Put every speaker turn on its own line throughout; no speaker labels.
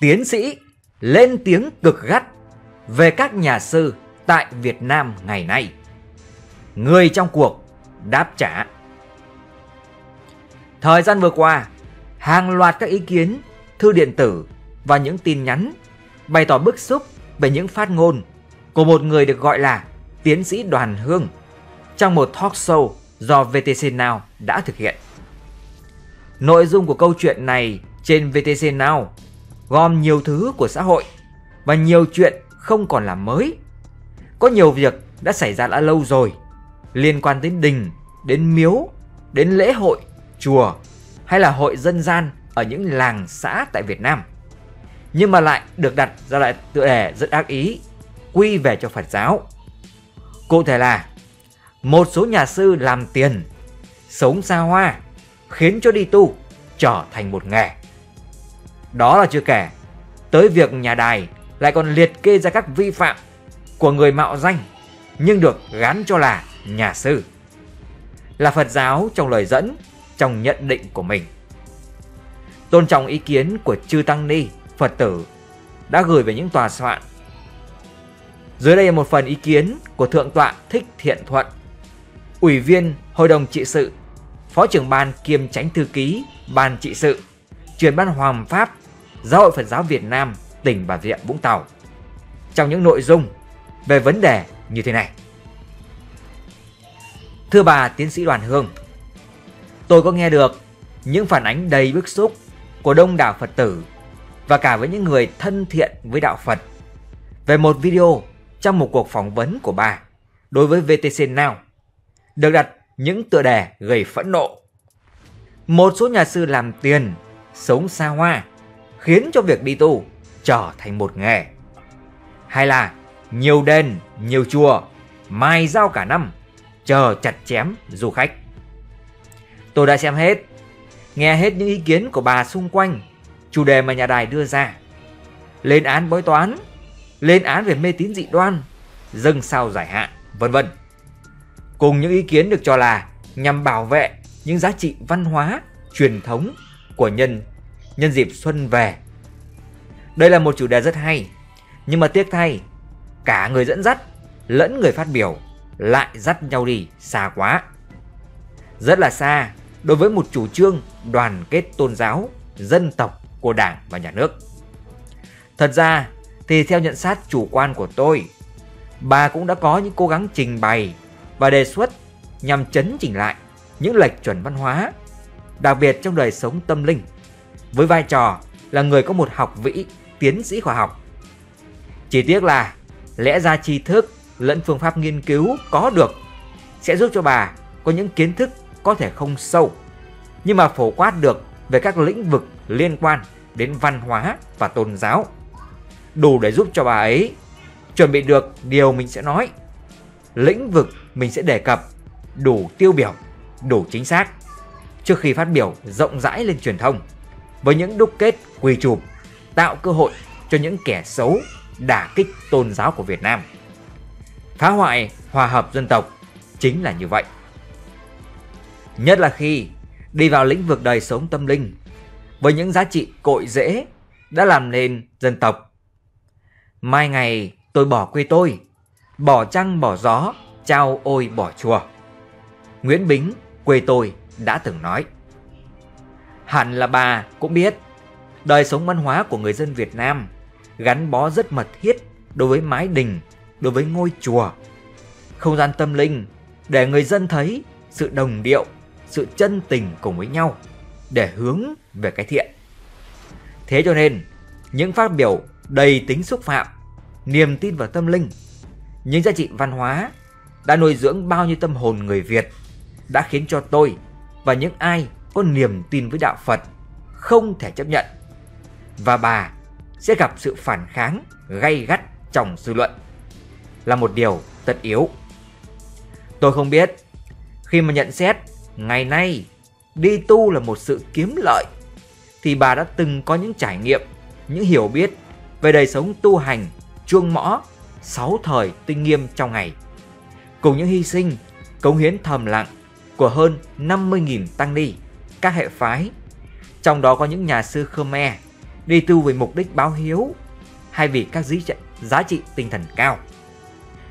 tiến sĩ lên tiếng cực gắt về các nhà sư tại Việt Nam ngày nay. Người trong cuộc đáp trả. Thời gian vừa qua, hàng loạt các ý kiến, thư điện tử và những tin nhắn bày tỏ bức xúc về những phát ngôn của một người được gọi là tiến sĩ Đoàn Hương trong một talk show do VTC Now đã thực hiện. Nội dung của câu chuyện này trên VTC Now gom nhiều thứ của xã hội và nhiều chuyện không còn là mới. Có nhiều việc đã xảy ra đã lâu rồi liên quan đến đình, đến miếu, đến lễ hội, chùa hay là hội dân gian ở những làng xã tại Việt Nam. Nhưng mà lại được đặt ra lại tựa đề rất ác ý, quy về cho Phật giáo. Cụ thể là một số nhà sư làm tiền, sống xa hoa, khiến cho đi tu trở thành một nghề. Đó là chưa kể, tới việc nhà đài lại còn liệt kê ra các vi phạm của người mạo danh nhưng được gắn cho là nhà sư. Là Phật giáo trong lời dẫn, trong nhận định của mình. Tôn trọng ý kiến của chư Tăng Ni, Phật tử đã gửi về những tòa soạn. Dưới đây là một phần ý kiến của Thượng tọa Thích Thiện Thuận, Ủy viên Hội đồng trị sự, Phó trưởng ban kiêm tránh thư ký Ban trị sự, truyền ban Hoàng Pháp, Giáo hội Phật giáo Việt Nam, tỉnh Bà Rịa Vũng Tàu. Trong những nội dung về vấn đề như thế này. Thưa bà tiến sĩ Đoàn Hương, tôi có nghe được những phản ánh đầy bức xúc của đông đảo Phật tử và cả với những người thân thiện với đạo Phật về một video trong một cuộc phỏng vấn của bà đối với VTC Now được đặt những tựa đề gây phẫn nộ. Một số nhà sư làm tiền, sống xa hoa, khiến cho việc đi tu trở thành một nghề. Hay là nhiều đền, nhiều chùa, mai giao cả năm, chờ chặt chém du khách. Tôi đã xem hết, nghe hết những ý kiến của bà xung quanh chủ đề mà nhà đài đưa ra. Lên án bói toán, lên án về mê tín dị đoan, dâng sao giải hạn, vân vân. Cùng những ý kiến được cho là nhằm bảo vệ những giá trị văn hóa, truyền thống của nhân nhân dịp xuân về. Đây là một chủ đề rất hay, nhưng mà tiếc thay, cả người dẫn dắt lẫn người phát biểu lại dắt nhau đi xa quá. Rất là xa đối với một chủ trương đoàn kết tôn giáo, dân tộc của Đảng và Nhà nước. Thật ra thì theo nhận xét chủ quan của tôi, bà cũng đã có những cố gắng trình bày và đề xuất nhằm chấn chỉnh lại những lệch chuẩn văn hóa, đặc biệt trong đời sống tâm linh, với vai trò là người có một học vĩ, tiến sĩ khoa học. Chỉ tiếc là lẽ ra tri thức lẫn phương pháp nghiên cứu có được sẽ giúp cho bà có những kiến thức có thể không sâu, nhưng mà phổ quát được về các lĩnh vực liên quan đến văn hóa và tôn giáo. Đủ để giúp cho bà ấy chuẩn bị được điều mình sẽ nói. Lĩnh vực mình sẽ đề cập đủ tiêu biểu, đủ chính xác trước khi phát biểu rộng rãi lên truyền thông với những đúc kết quỳ chụp tạo cơ hội cho những kẻ xấu đả kích tôn giáo của Việt Nam. Phá hoại hòa hợp dân tộc chính là như vậy. Nhất là khi đi vào lĩnh vực đời sống tâm linh với những giá trị cội rễ đã làm nên dân tộc. Mai ngày tôi bỏ quê tôi, bỏ trăng bỏ gió, trao ôi bỏ chùa. Nguyễn Bính, quê tôi, đã từng nói. Hẳn là bà cũng biết đời sống văn hóa của người dân Việt Nam gắn bó rất mật thiết đối với mái đình, đối với ngôi chùa. Không gian tâm linh để người dân thấy sự đồng điệu, sự chân tình cùng với nhau để hướng về cái thiện. Thế cho nên, những phát biểu đầy tính xúc phạm, niềm tin vào tâm linh, những giá trị văn hóa đã nuôi dưỡng bao nhiêu tâm hồn người Việt, đã khiến cho tôi và những ai có niềm tin với đạo Phật không thể chấp nhận. Và bà sẽ gặp sự phản kháng gay gắt trong dư luận là một điều tất yếu. Tôi không biết khi mà nhận xét ngày nay đi tu là một sự kiếm lợi thì bà đã từng có những trải nghiệm, những hiểu biết về đời sống tu hành chuông mõ sáu thời tinh nghiêm trong ngày. Cùng những hy sinh, cống hiến thầm lặng của hơn 50.000 tăng ni, các hệ phái, trong đó có những nhà sư Khmer đi tu vì mục đích báo hiếu hay vì các giá trị, giá trị tinh thần cao.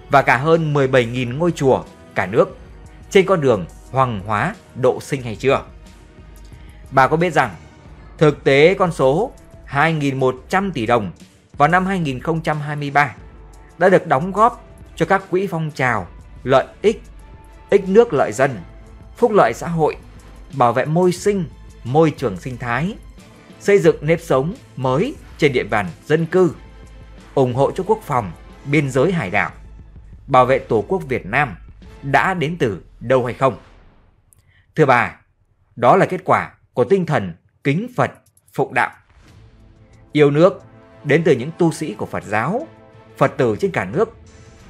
Và cả hơn 17.000 ngôi chùa cả nước trên con đường hoàng hóa độ sinh hay chưa? Bà có biết rằng thực tế con số 2.100 tỷ đồng vào năm 2023 đã được đóng góp cho các quỹ phong trào, lợi ích, ích nước lợi dân, phúc lợi xã hội, bảo vệ môi sinh, môi trường sinh thái, xây dựng nếp sống mới trên địa bàn dân cư, ủng hộ cho quốc phòng, biên giới hải đảo, bảo vệ Tổ quốc Việt Nam đã đến từ đâu hay không? Thưa bà, đó là kết quả của tinh thần kính Phật, phụng đạo. Yêu nước đến từ những tu sĩ của Phật giáo, Phật tử trên cả nước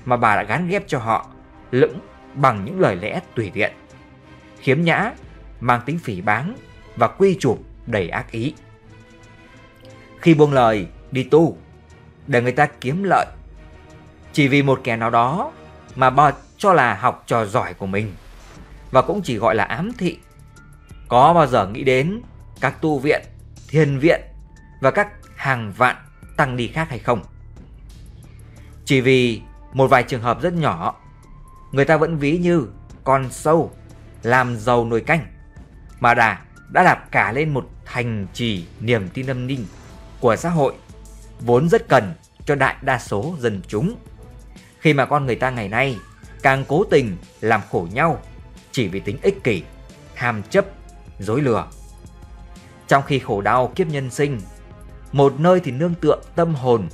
mà bà đã gán ghép cho họ lững bằng những lời lẽ tùy tiện, khiếm nhã, mang tính phỉ báng và quy chụp đầy ác ý. Khi buông lời đi tu để người ta kiếm lợi chỉ vì một kẻ nào đó mà bà cho là học trò giỏi của mình và cũng chỉ gọi là ám thị. Có bao giờ nghĩ đến các tu viện, thiền viện và các hàng vạn tăng ni khác hay không? Chỉ vì một vài trường hợp rất nhỏ, người ta vẫn ví như con sâu làm giàu nồi canh mà đà đã đạp cả lên một thành trì niềm tin tâm ninh của xã hội vốn rất cần cho đại đa số dân chúng. Khi mà con người ta ngày nay càng cố tình làm khổ nhau chỉ vì tính ích kỷ, ham chấp, dối lừa. Trong khi khổ đau kiếp nhân sinh, một nơi thì nương tựa tâm hồn,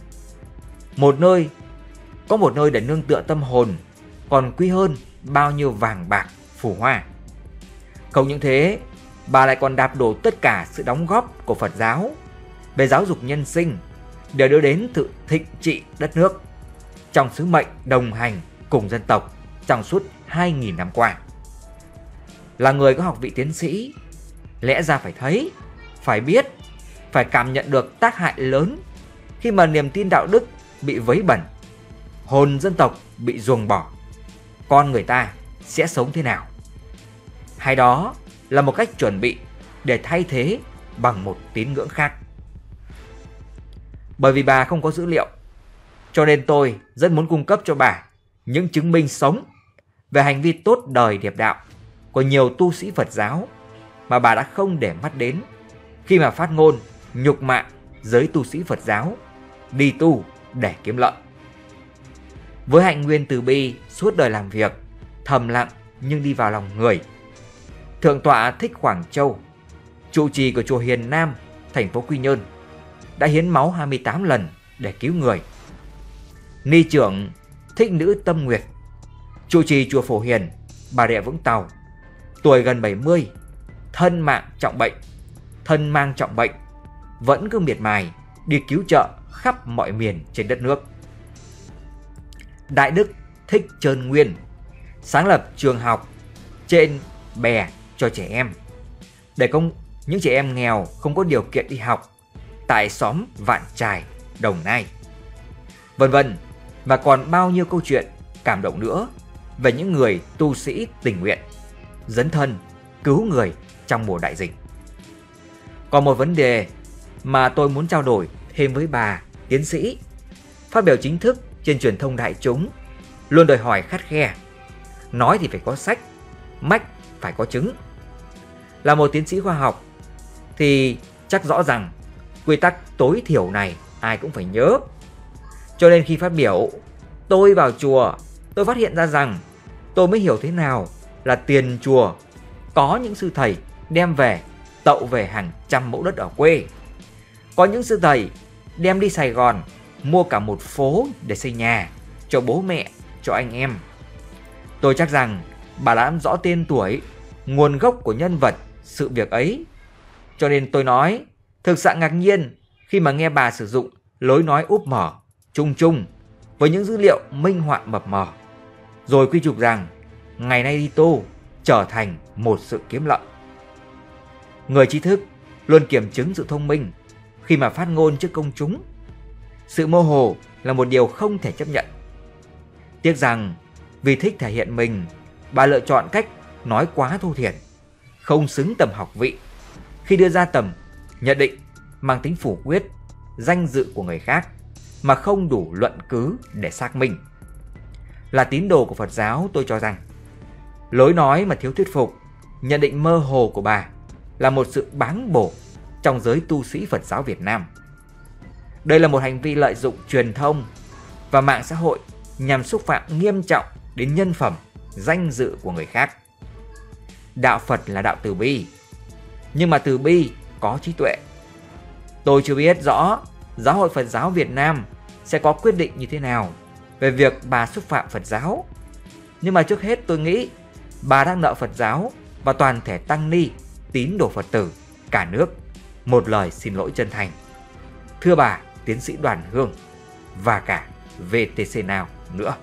một nơi có một nơi để nương tựa tâm hồn còn quý hơn bao nhiêu vàng bạc phù hoa. Không những thế, bà lại còn đạp đổ tất cả sự đóng góp của Phật giáo về giáo dục nhân sinh để đưa đến sự thịnh trị đất nước trong sứ mệnh đồng hành cùng dân tộc trong suốt 2.000 năm qua. Là người có học vị tiến sĩ, lẽ ra phải thấy, phải biết, phải cảm nhận được tác hại lớn khi mà niềm tin đạo đức bị vấy bẩn, hồn dân tộc bị ruồng bỏ, con người ta sẽ sống thế nào? Hay đó là một cách chuẩn bị để thay thế bằng một tín ngưỡng khác. Bởi vì bà không có dữ liệu, cho nên tôi rất muốn cung cấp cho bà những chứng minh sống về hành vi tốt đời đẹp đạo của nhiều tu sĩ Phật giáo mà bà đã không để mắt đến khi mà phát ngôn nhục mạ giới tu sĩ Phật giáo đi tu để kiếm lợi. Với hạnh nguyên từ bi suốt đời làm việc, thầm lặng nhưng đi vào lòng người. Thượng tọa Thích Quảng Châu, trụ trì của chùa Hiền Nam, thành phố Quy Nhơn, đã hiến máu 28 lần để cứu người. Ni trưởng Thích Nữ Tâm Nguyệt, trụ trì chùa Phổ Hiền, Bà Rịa Vũng Tàu, tuổi gần 70, thân mạng trọng bệnh, thân mang trọng bệnh, vẫn cứ miệt mài đi cứu trợ khắp mọi miền trên đất nước. Đại Đức Thích Trơn Nguyên sáng lập trường học trên bè cho trẻ em để công những trẻ em nghèo không có điều kiện đi học tại xóm Vạn Trài, Đồng Nai. Vân vân và còn bao nhiêu câu chuyện cảm động nữa về những người tu sĩ tình nguyện dấn thân cứu người trong mùa đại dịch. Còn một vấn đề mà tôi muốn trao đổi thêm với bà tiến sĩ phát biểu chính thức trên truyền thông đại chúng luôn đòi hỏi khắt khe. Nói thì phải có sách, mách phải có chứng. Là một tiến sĩ khoa học thì chắc rõ rằng quy tắc tối thiểu này ai cũng phải nhớ. Cho nên khi phát biểu, tôi vào chùa, tôi phát hiện ra rằng tôi mới hiểu thế nào là tiền chùa có những sư thầy đem về tậu về hàng trăm mẫu đất ở quê. Có những sư thầy đem đi Sài Gòn mua cả một phố để xây nhà cho bố mẹ, cho anh em. Tôi chắc rằng bà đã rõ tên tuổi, nguồn gốc của nhân vật, sự việc ấy. Cho nên tôi nói, thực sự ngạc nhiên khi mà nghe bà sử dụng lối nói úp mở, chung chung với những dữ liệu minh họa mập mờ. Rồi quy chụp rằng ngày nay đi tu trở thành một sự kiếm lợi. Người trí thức luôn kiểm chứng sự thông minh khi mà phát ngôn trước công chúng. Sự mơ hồ là một điều không thể chấp nhận. Tiếc rằng vì thích thể hiện mình, bà lựa chọn cách nói quá thô thiển, không xứng tầm học vị khi đưa ra tầm nhận định mang tính phủ quyết danh dự của người khác mà không đủ luận cứ để xác minh. Là tín đồ của Phật giáo, tôi cho rằng lối nói mà thiếu thuyết phục, nhận định mơ hồ của bà là một sự báng bổ trong giới tu sĩ Phật giáo Việt Nam. Đây là một hành vi lợi dụng truyền thông và mạng xã hội nhằm xúc phạm nghiêm trọng đến nhân phẩm, danh dự của người khác. Đạo Phật là đạo từ bi, nhưng mà từ bi có trí tuệ. Tôi chưa biết rõ Giáo hội Phật giáo Việt Nam sẽ có quyết định như thế nào về việc bà xúc phạm Phật giáo. Nhưng mà trước hết tôi nghĩ bà đang nợ Phật giáo và toàn thể tăng ni, tín đồ Phật tử, cả nước một lời xin lỗi chân thành. Thưa bà, tiến sĩ Đoàn Hương và cả VTC nào nữa.